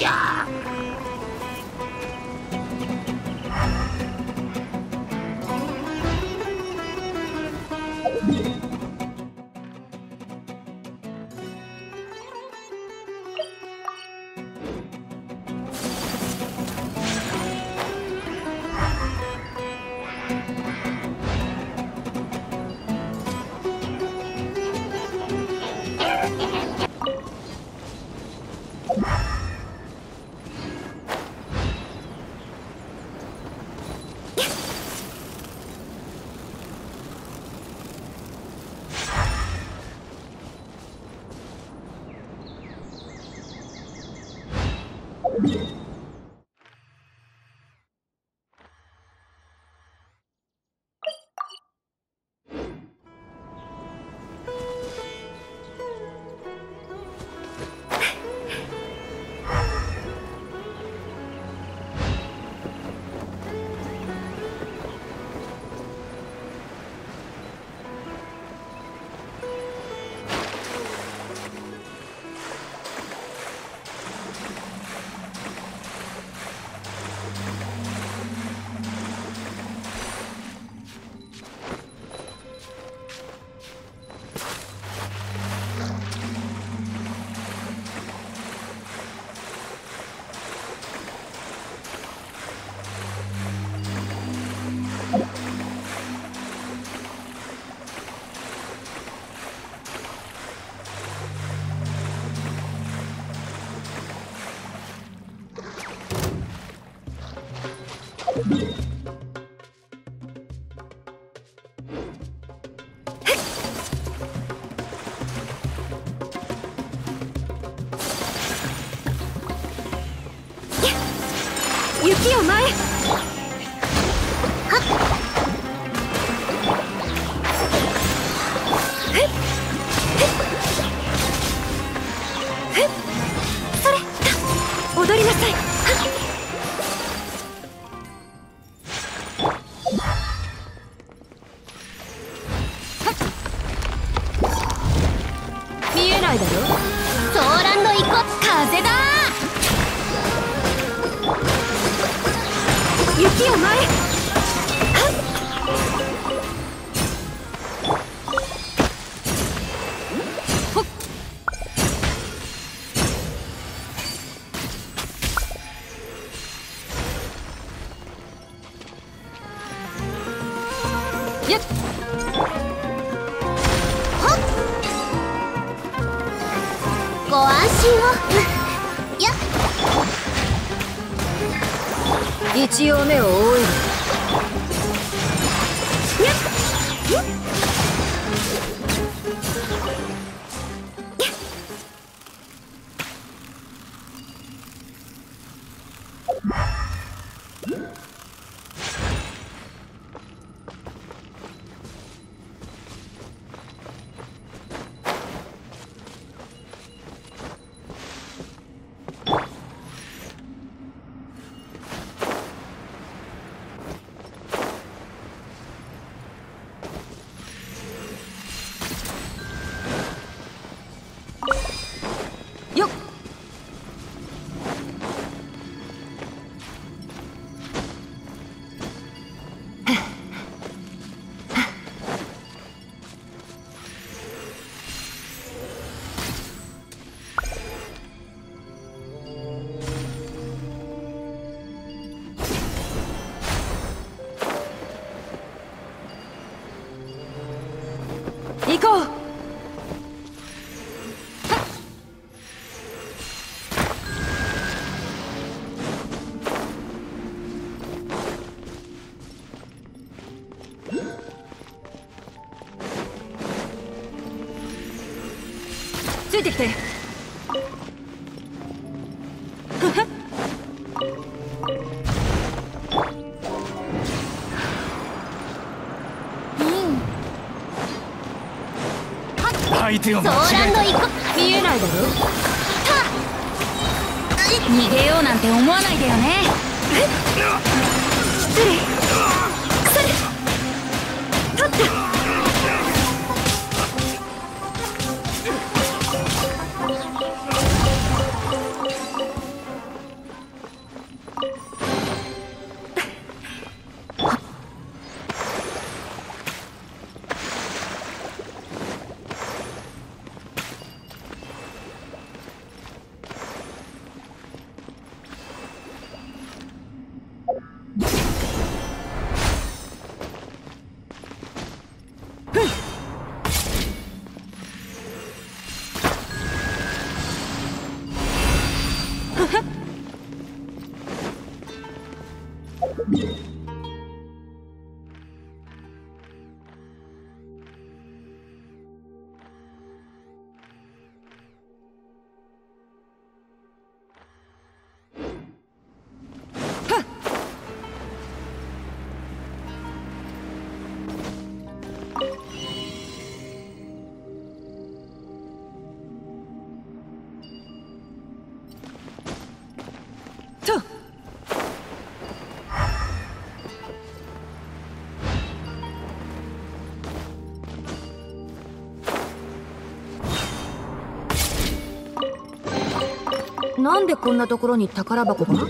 呀雪を前。はっ。雪を前ご安心を。一応目を覆えるついてきて。相手をソー間違えランド行こ見えないだろ？逃げようなんて思わないでよね。失礼。それ取ったなんでこんなところに宝箱が？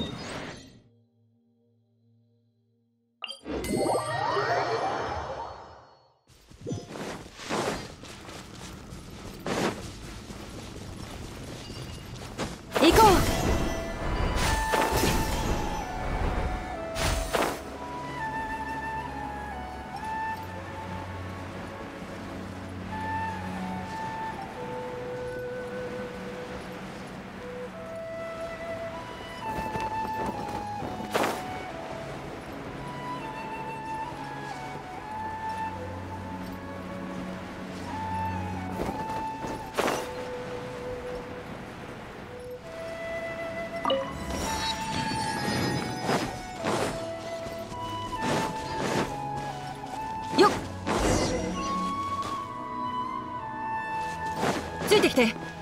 ついてきて。